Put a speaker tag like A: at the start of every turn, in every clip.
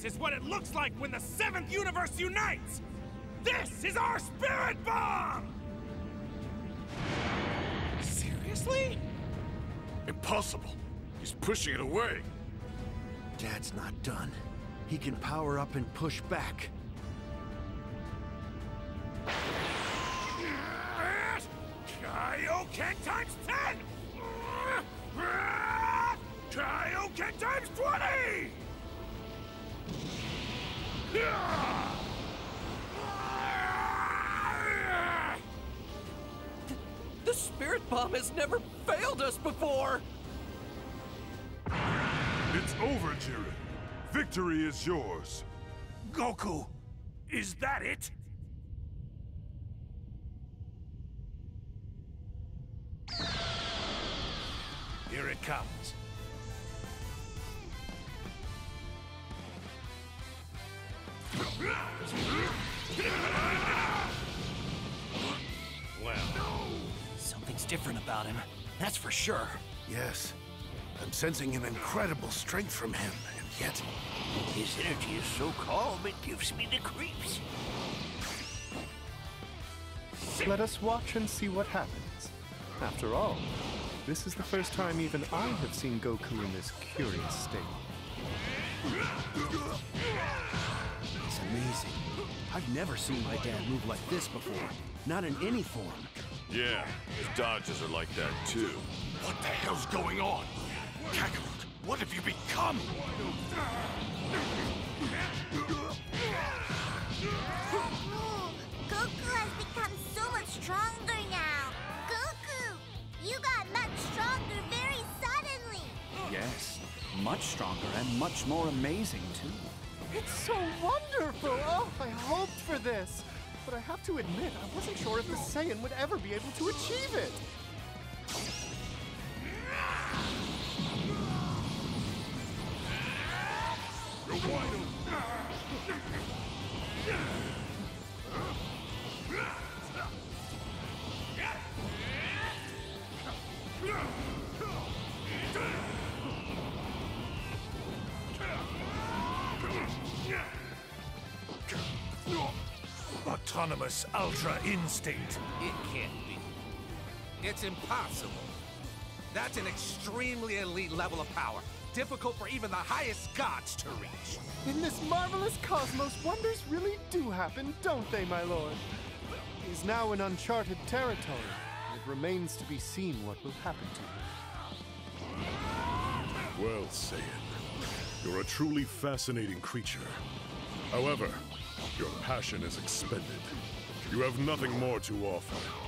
A: This is what it looks like when the seventh universe unites! This is our spirit bomb! Seriously?
B: Impossible. He's pushing it away.
C: Dad's not done. He can power up and push back.
A: Kaioken times 10! Kaioken times 20!
D: The Spirit Bomb has never failed us before!
E: It's over, Jiren. Victory is yours.
A: Goku, is that it? Here it comes. Well,
D: Something's different about him, that's for sure.
C: Yes. I'm sensing an incredible strength from him, and yet...
F: His energy is so calm, it gives me the creeps.
G: Let us watch and see what happens. After all, this is the first time even I have seen Goku in this curious state.
C: It's amazing. I've never seen my dad move like this before. Not in any form.
B: Yeah, his dodges are like that too.
A: what the hell's going on? Kakarot, what have you become?
H: Goku has become so much stronger now. Goku, you got much stronger very suddenly.
I: Yes, much stronger and much more amazing, too.
G: It's so wonderful! Oh, I hoped for this! But I have to admit, I wasn't sure if the Saiyan would ever be able to achieve it!
A: Autonomous Ultra Instinct.
J: It can't be. It's impossible. That's an extremely elite level of power, difficult for even the highest gods to reach.
G: In this marvelous cosmos, wonders really do happen, don't they, my lord? He's now in uncharted territory. It remains to be seen what will happen to him.
E: Well, Saiyan, you're a truly fascinating creature. However, your passion is expended. You have nothing more to offer.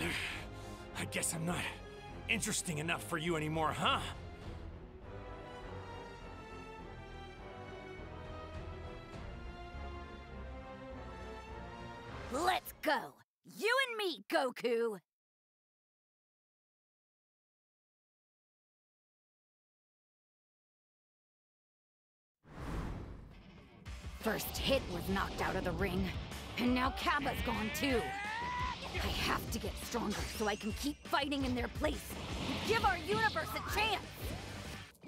A: I guess I'm not interesting enough for you anymore, huh?
H: Let's go. You and me, Goku. First hit was knocked out of the ring, and now Cabba's gone too. I
K: have to get stronger so I can keep fighting in their place and give our universe a chance.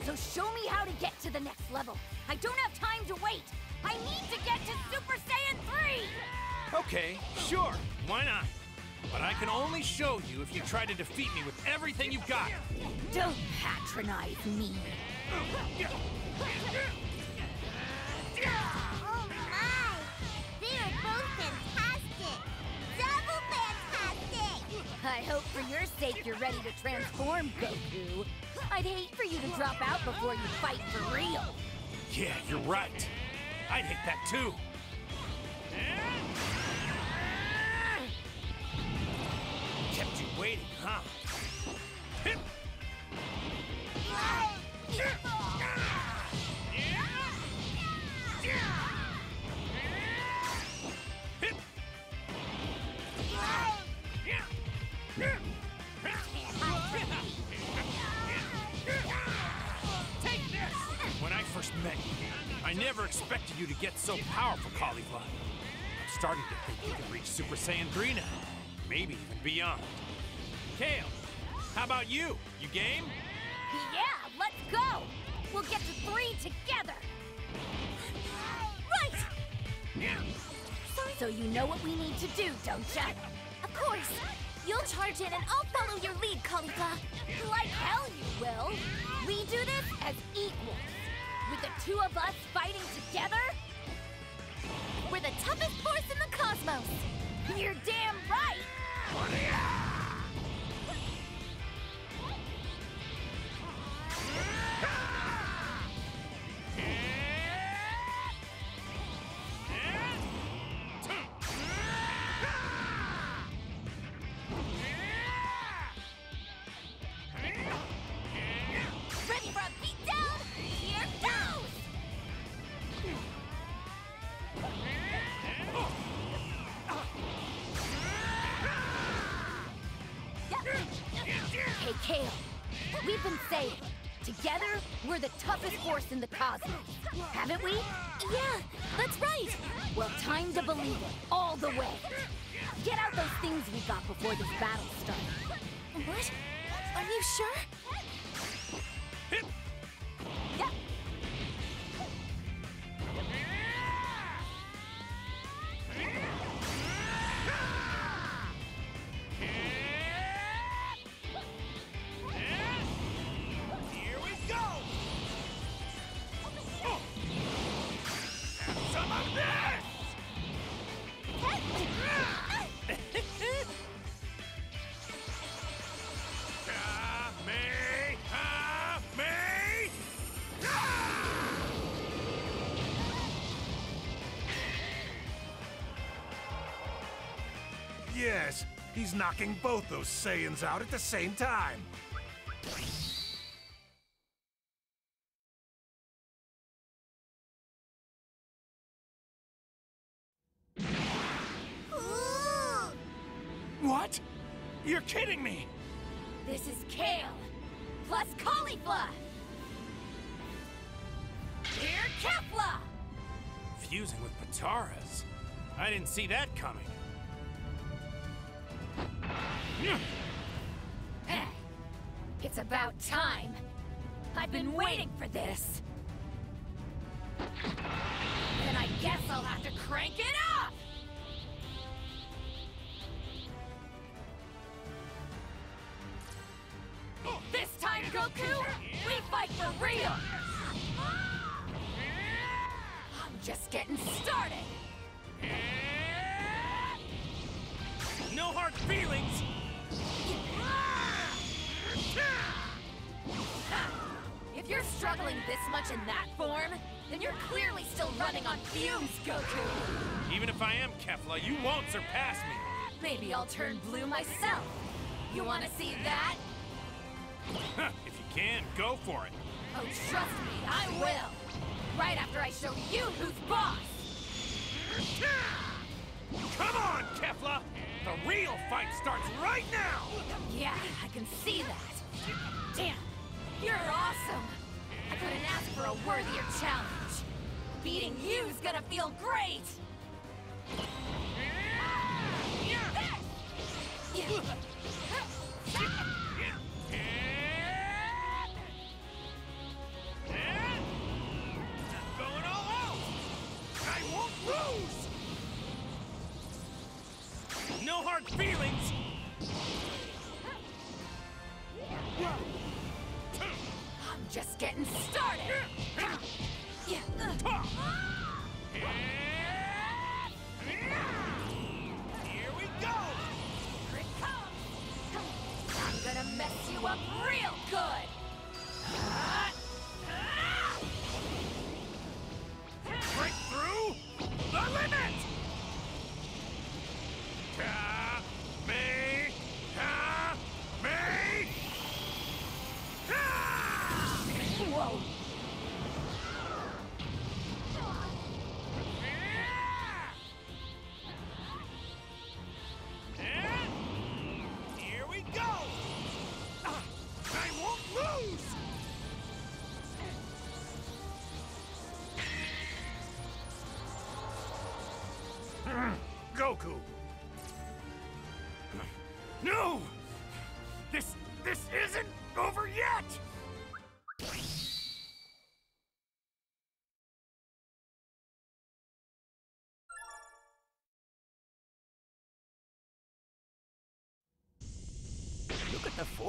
K: So show me how to get to the next level. I don't have time to wait. I need to get to Super Saiyan 3!
A: Okay, sure, why not? But I can only show you if you try to defeat me with everything you've got.
K: Don't patronize me. I hope for your sake you're ready to transform, Goku. I'd hate for you to drop out before you fight for real.
A: Yeah, you're right. I'd hate that too. Kept you waiting, huh? Met you, I never expected you to get so powerful, Caulifla. I'm starting to think you can reach Super Saiyan 3 now. Maybe even beyond. Kale, how about you? You game?
K: Yeah, let's go! We'll get to three together! Right! So you know what we need to do, don't ya?
H: Of course! You'll charge in and I'll follow your lead, Caulifla.
K: Like hell you will! We do this as equals. With the two of us fighting together,
H: We're the toughest force in the cosmos!
K: you're damn right! We've been saying, together, we're the toughest force in the cosmos. Haven't we?
H: Yeah, that's right!
K: Well, time to believe it, all the way. Get out those things we got before this battle starts.
H: What? Are you sure?
J: He's knocking both those Saiyans out at the same time.
H: Ooh!
A: What? You're kidding me!
K: This is Kale, plus Caulifla. Here, Kefla!
A: Fusing with Potara's? I didn't see that coming.
K: Eh, It's about time. I've been waiting for this. Then I guess I'll have to crank it up! This time, Goku, we fight for real! I'm just getting started!
A: No hard feelings!
K: If you're struggling this much in that form, then you're clearly still running on fumes, Goku!
A: Even if I am Kefla, you won't surpass me!
K: Maybe I'll turn blue myself. You wanna see that?
A: If you can, go for it.
K: Oh, trust me, I will! Right after I show you who's boss!
A: Come on, Kefla! The real fight starts right now!
K: Yeah, I can see that. Damn, you're awesome! I couldn't ask for a worthier challenge. Beating you's gonna feel great!
A: Ah,
F: yeah.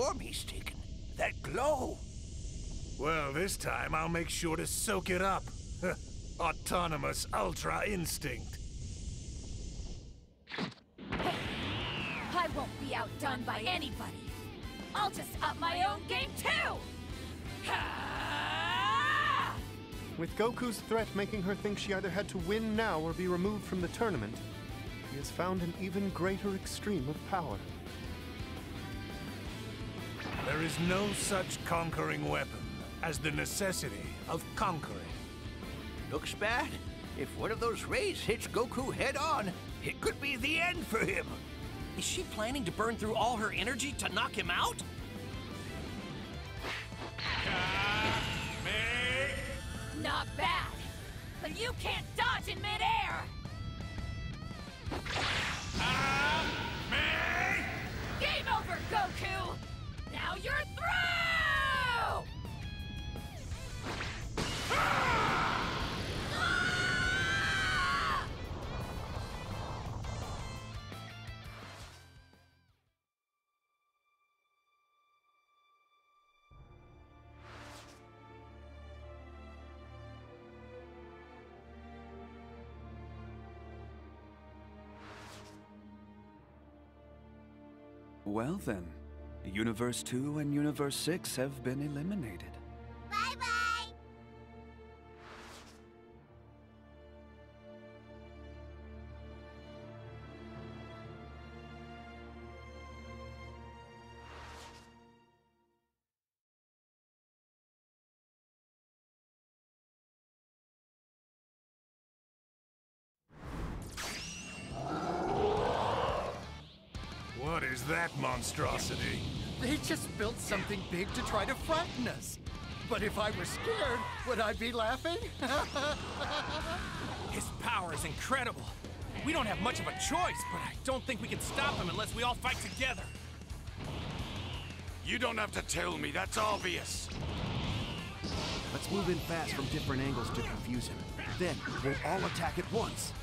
F: Form he's taken. That glow.
B: Well, this time I'll make sure to soak it up. Autonomous Ultra Instinct.
K: I won't be outdone by anybody. I'll just up my own game too. Ha!
G: With Goku's threat making her think she either had to win now or be removed from the tournament, he has found an even greater extreme of power.
B: There is no such conquering weapon as the necessity of conquering.
F: Looks bad. If one of those rays hits Goku head on, it could be the end for him.
D: Is she planning to burn through all her energy to knock him out?
K: Not bad, but you can't dodge in midair. Game over, Goku. Now you're through.
I: Well then, Universe 2 and Universe 6 have been eliminated.
B: What is that monstrosity?
L: They just built something big to try to frighten us. But if I were scared, would I be laughing?
A: His power is incredible. We don't have much of a choice, but I don't think we can stop him unless we all fight together.
B: You don't have to tell me, that's obvious.
C: Let's move in fast from different angles to confuse him. Then we'll all attack at once.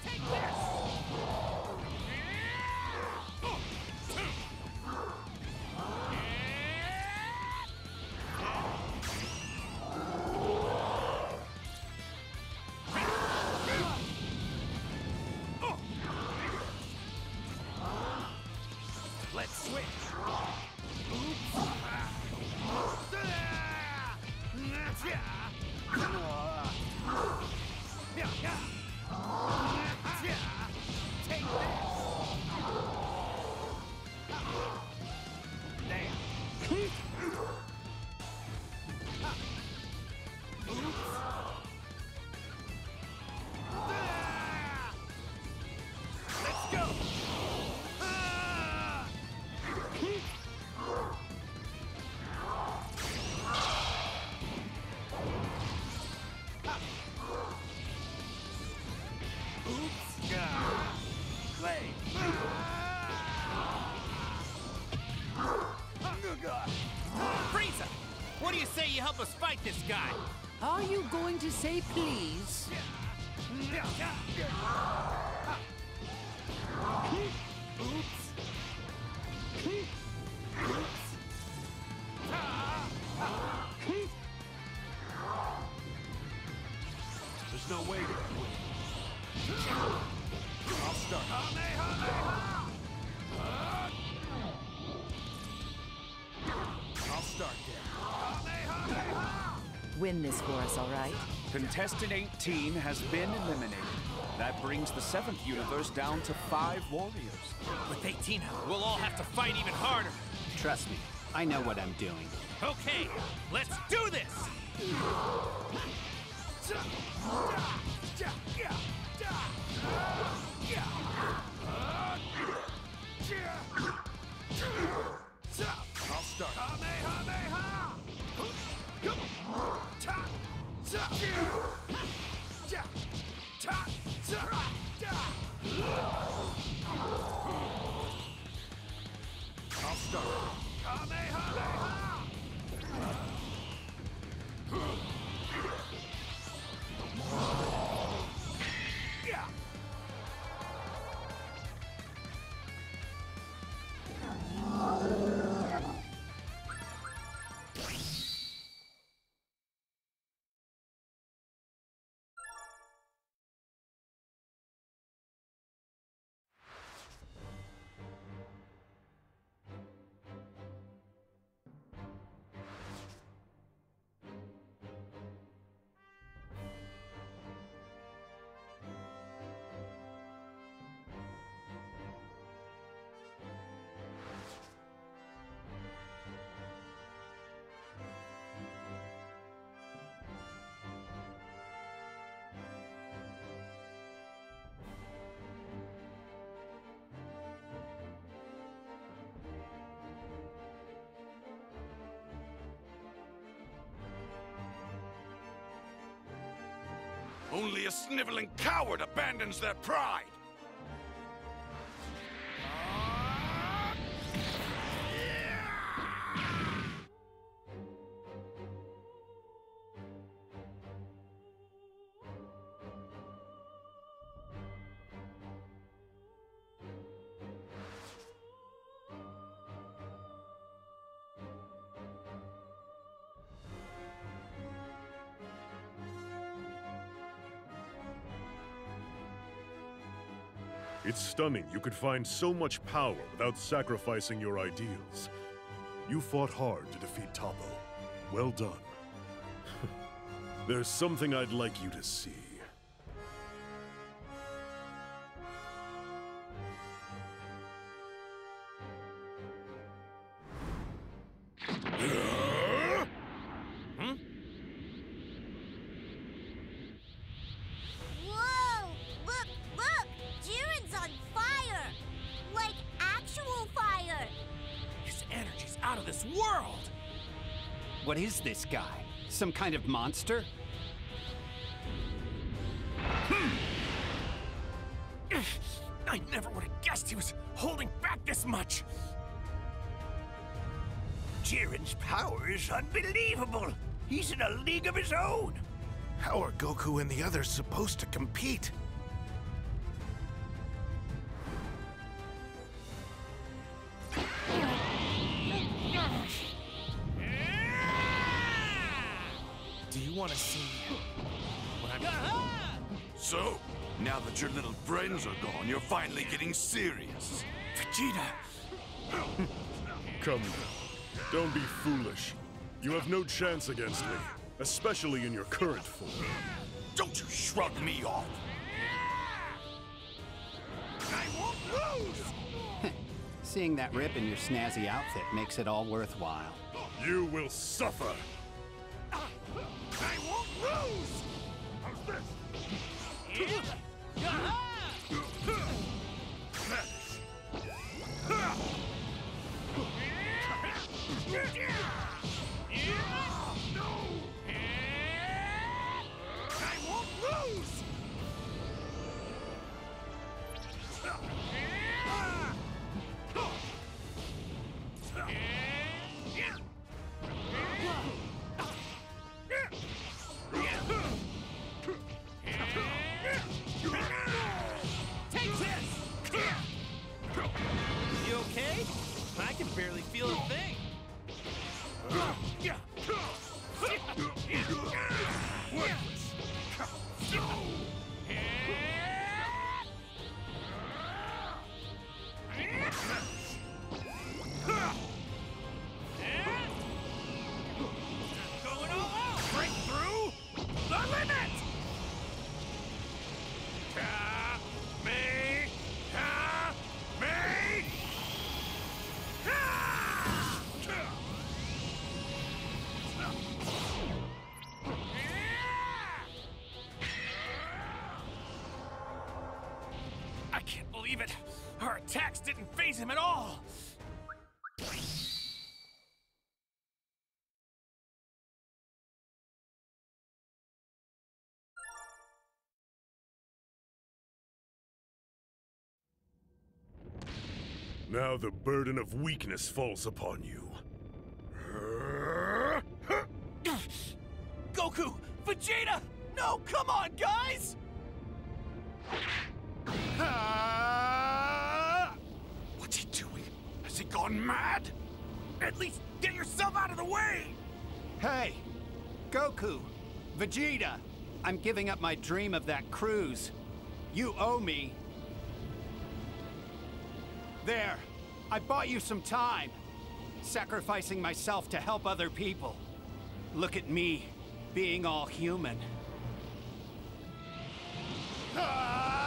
M: Are you going to say please? This for us, all right?
I: Contestant 18 has been eliminated. That brings the seventh universe down to five warriors.
A: With 18 out, we'll all have to fight even harder.
N: Trust me, I know what I'm doing.
A: Okay, let's do this!
O: Only a sniveling coward abandons their pride.
E: Stunning you could find so much power without sacrificing your ideals. You fought hard to defeat Toppo. Well done. There's something I'd like you to see.
N: What is this guy? Some kind of monster? Hmm.
A: I never would have guessed he was holding back this much!
F: Jiren's power is unbelievable. He's in a league of his own.
B: How are Goku and the others supposed to compete?
E: Foolish. You have no chance against me, especially in your current form.
O: Don't you shrug me off!
A: I won't lose!
N: Seeing that rip in your snazzy outfit makes it all worthwhile.
E: You will suffer!
A: I won't lose! How's this? I him at all!
E: Now the burden of weakness falls upon you.
D: Goku! Vegeta! No, come on, guys!
O: Gone mad?
A: At least get yourself out of the way!
N: Hey! Goku! Vegeta! I'm giving up my dream of that cruise. You owe me. There! I bought you some time. Sacrificing myself to help other people. Look at me, being all human. Ah!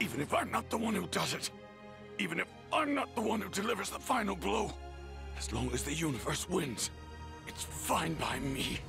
O: Even if I'm not the one who does it, even if I'm not the one who delivers the final blow, as long as the universe wins, it's fine by me.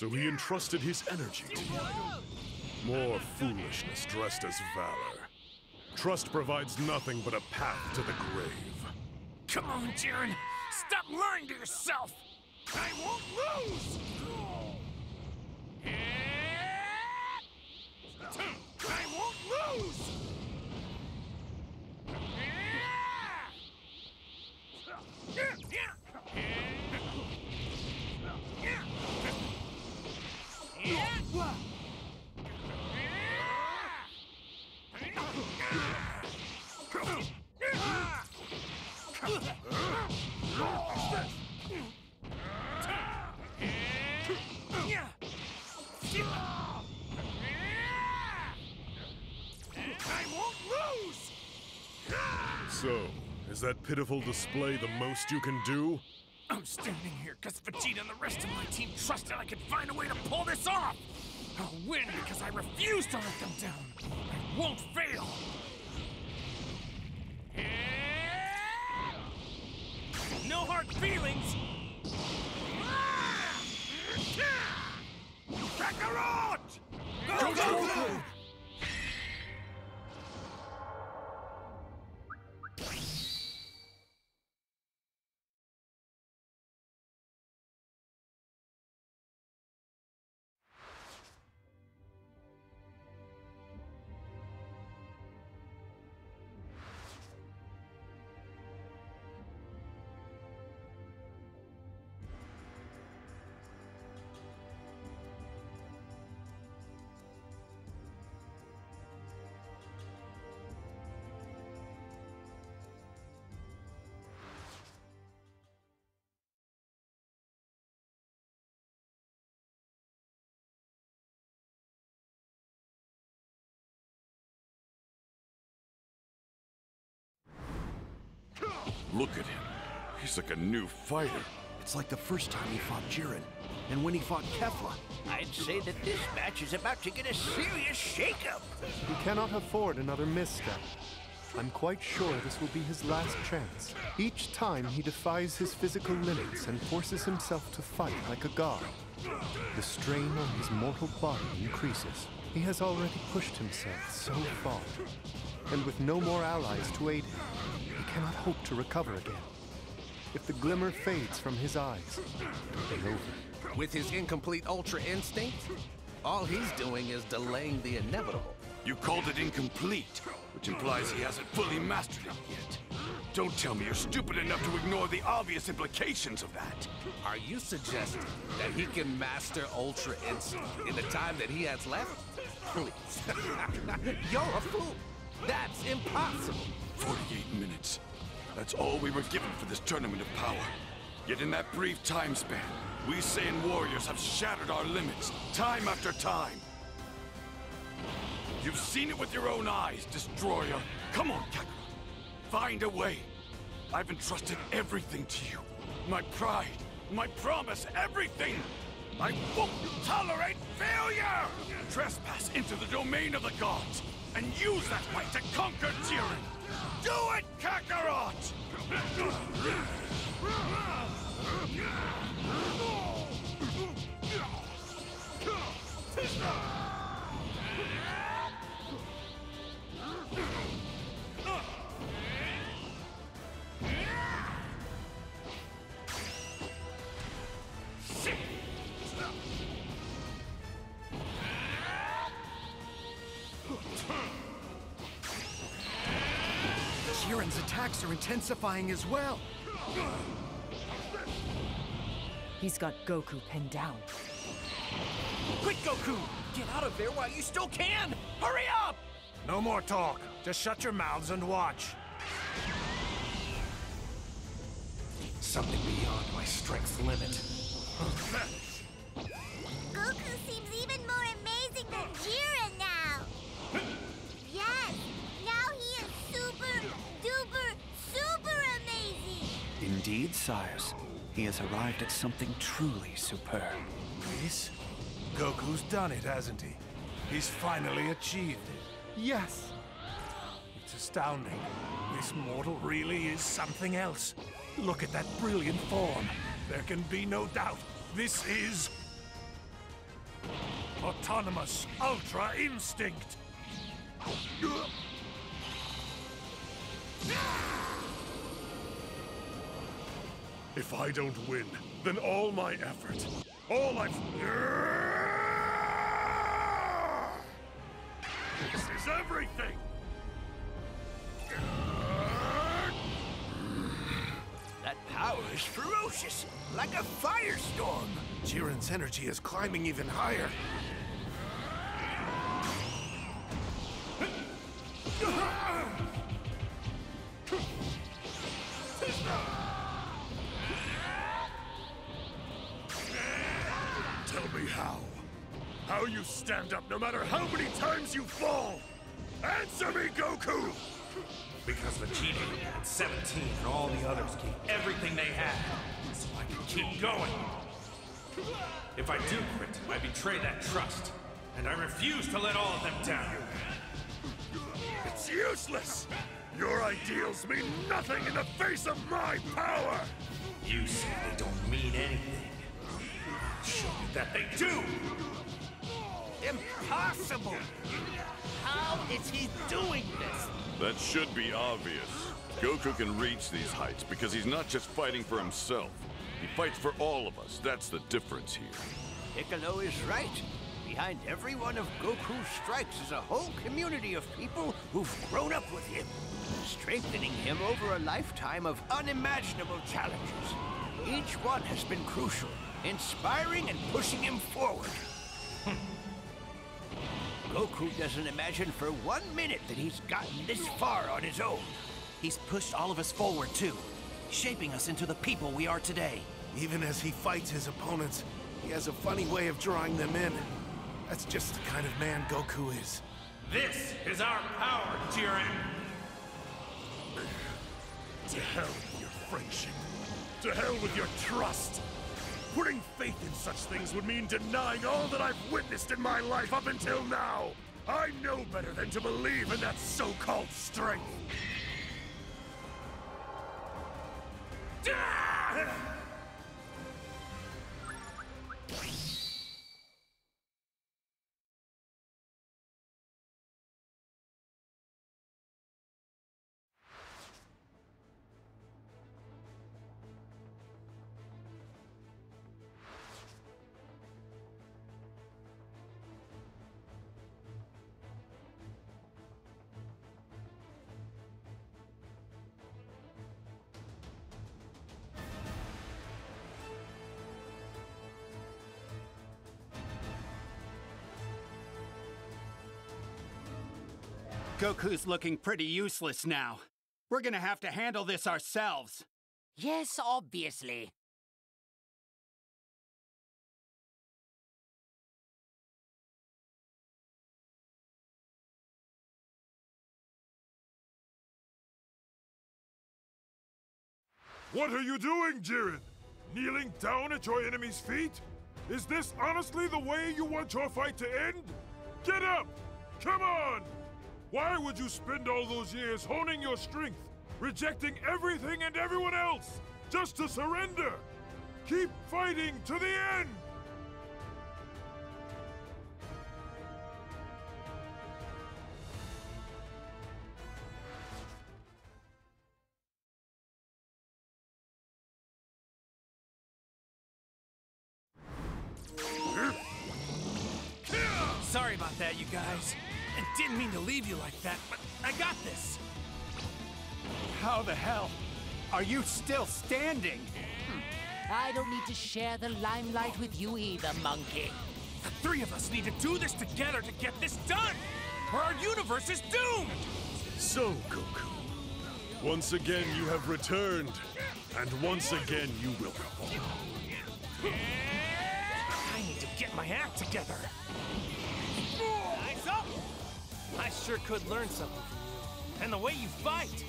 E: So he entrusted his energy to you. More foolishness dressed as valor. Trust provides nothing but a path to the grave.
A: Come on, Jiren. Stop lying to yourself. I won't lose.
E: Is that pitiful display the most you can do?
A: I'm standing here because Vegeta and the rest of my team trusted I could find a way to pull this off. I'll win because I refuse to let them down. I won't fail. No hard feelings. Ah! Kakarot! Go, go, go!
O: Look at him. He's like a new fighter.
C: It's like the first time he fought Jiren, and when he fought Kefla.
F: I'd say that this match is about to get a serious shakeup.
G: He cannot afford another misstep. I'm quite sure this will be his last chance. Each time he defies his physical limits and forces himself to fight like a god. The strain on his mortal body increases. He has already pushed himself so far. And with no more allies to aid him, he cannot hope to recover again. If the glimmer fades from his eyes, it'll be over.
J: With his incomplete Ultra Instinct, all he's doing is delaying the inevitable.
O: You called it incomplete, which implies he hasn't fully mastered it yet. Don't tell me you're stupid enough to ignore the obvious implications of that.
J: Are you suggesting that he can master Ultra Instinct in the time that he has left? Please. You're a fool. That's impossible.
O: 48 minutes. That's all we were given for this tournament of power. Yet in that brief time span, we Saiyan warriors have shattered our limits, time after time. You've seen it with your own eyes, Destroyer. Come on, Kakarot. Find a way. I've entrusted everything to you. My pride, my promise, everything. I won't tolerate failure! Trespass into the domain of the gods, and use that might to conquer Jiren! Do it, Kakarot!
L: attacks are intensifying as well.
M: He's got Goku pinned down.
D: Quick, Goku! Get out of there while you still can! Hurry up!
B: No more talk. Just shut your mouths and watch.
A: Something beyond my strength's limit.
H: He
C: has arrived at something truly superb.
B: This? Goku's done it, hasn't he? He's finally achieved it.
G: Yes!
B: It's astounding. This mortal really is something else. Look at that brilliant form. There can be no doubt. This is... Autonomous Ultra Instinct! Ah!
E: If I don't win, then all my effort, all I've... This is everything!
F: That power is ferocious, like a firestorm.
B: Jiren's energy is climbing even higher.
A: And 17 and all the others gave everything they had, so I can keep going. If I do quit, I betray that trust, and I refuse to let all of them down.
E: It's useless! Your ideals mean nothing in the face of my power!
A: You say they don't mean anything. Show me that they do!
F: Impossible! How is he doing this?
P: That should be obvious. Goku can reach these heights because he's not just fighting for himself. He fights for all of us. That's the difference here.
F: Piccolo is right. Behind every one of Goku's strikes is a whole community of people who've grown up with him, strengthening him over a lifetime of unimaginable challenges. Each one has been crucial, inspiring and pushing him forward. Goku doesn't imagine for one minute that he's gotten this far on his own.
C: He's pushed all of us forward, too, shaping us into the people we are today.
B: Even as he fights his opponents, he has a funny way of drawing them in. That's just the kind of man Goku is.
A: This is our power, Jiren!
E: To hell with your friendship. To hell with your trust! Putting faith in such things would mean denying all that I've witnessed in my life up until now! I know better than to believe in that so-called strength! Die!
N: Goku's looking pretty useless now. We're gonna have to handle this ourselves.
Q: Yes, obviously.
E: What are you doing, Jiren? Kneeling down at your enemy's feet? Is this honestly the way you want your fight to end? Get up! Come on! Why would you spend all those years honing your strength, rejecting everything and everyone else, just to surrender? Keep fighting to the end!
A: Sorry about that, you guys. I didn't mean to leave you like that, but I got this.
N: How the hell are you still standing?
Q: I don't need to share the limelight with you either, monkey.
A: The three of us need to do this together to get this done, or our universe is doomed!
E: So, Goku, once again you have returned, and once again you will fall.
A: I need to get my act together. I sure could learn something from you. And the way you fight.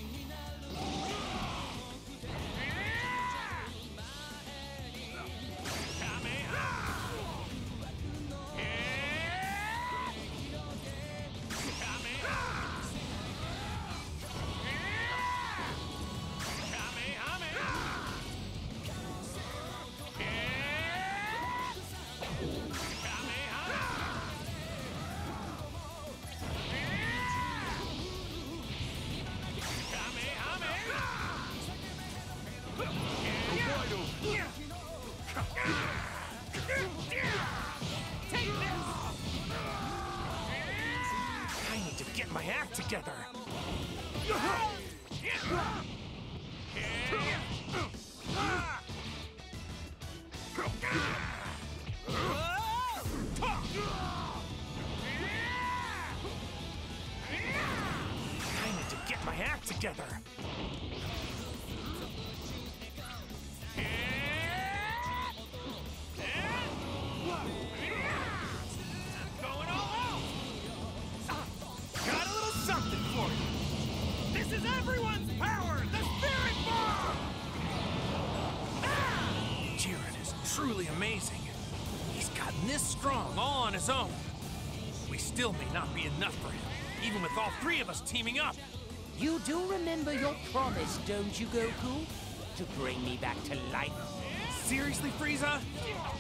A: Together. Going all out. Got a little something for you. This is everyone's power, the Spirit Bomb! Jiren is truly amazing. He's gotten this strong all on his own. We still may not be enough for him, even with all three of us teaming up.
Q: You do remember your promise, don't you, Goku? To bring me back to life.
A: Seriously, Frieza?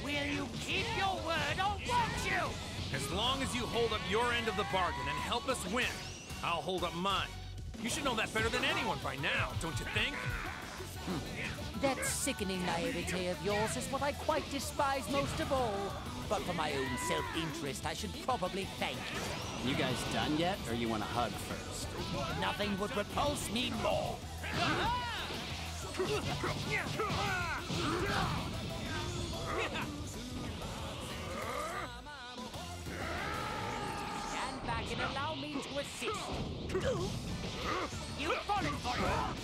Q: Will you keep your word or won't you?
A: As long as you hold up your end of the bargain and help us win, I'll hold up mine. You should know that better than anyone by now, don't you think? Hmm.
Q: That sickening naivete of yours is what I quite despise most of all. But for my own self-interest, I should probably thank you.
R: You guys done yet, or you want to hug first?
Q: Nothing would repulse me more. Stand back and allow me to assist. You've fallen for it.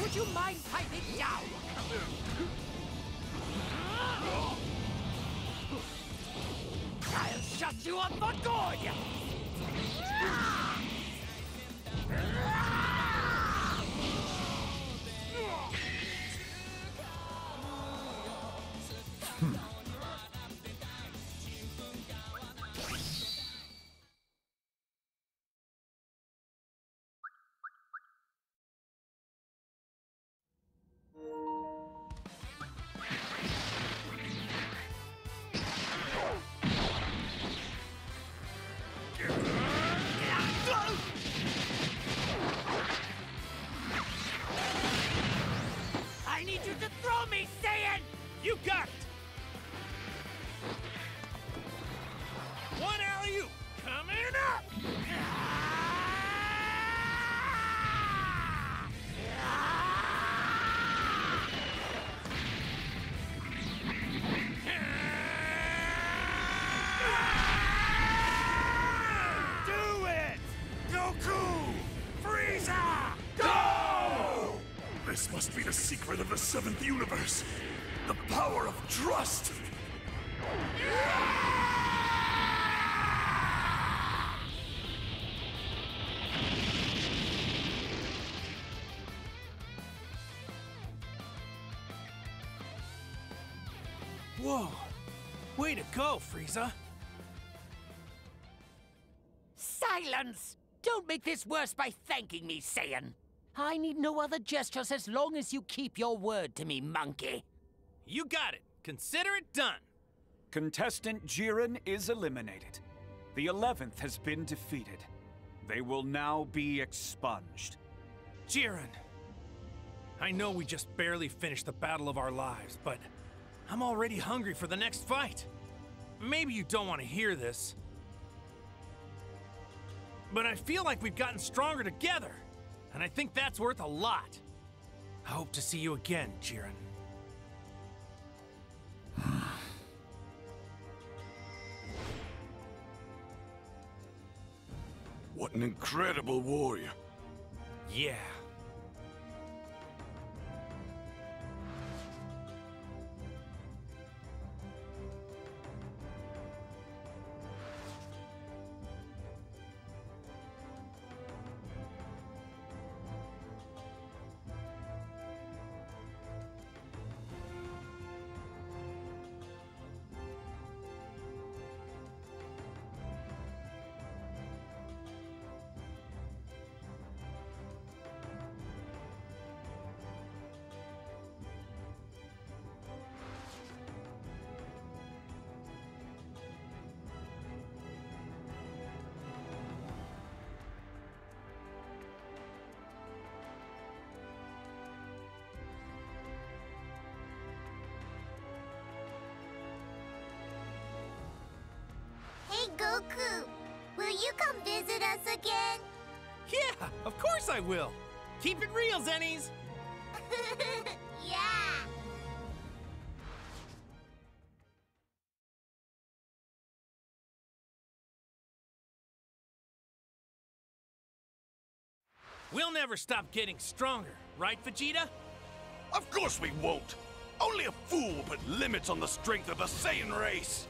Q: Would you mind piping down? I'll shut you up for good!
B: Seventh universe. The power of trust.
A: Whoa! Way to go, Frieza!
Q: Silence! Don't make this worse by thanking me, Saiyan. I need no other gestures as long as you keep your word to me, monkey.
A: You got it. Consider it done.
I: Contestant Jiren is eliminated. The 11th has been defeated. They will now be expunged.
A: Jiren! I know we just barely finished the battle of our lives, but I'm already hungry for the next fight. Maybe you don't want to hear this, but I feel like we've gotten stronger together, and I think that's worth a lot. I hope to see you again, Jiren.
O: What an incredible warrior.
A: Yeah.
H: Goku! Will you come visit us again?
A: Yeah, of course I will. Keep it real, Zennies.
H: yeah!
A: We'll never stop getting stronger, right, Vegeta?
O: Of course we won't! Only a fool put limits on the strength of the Saiyan race!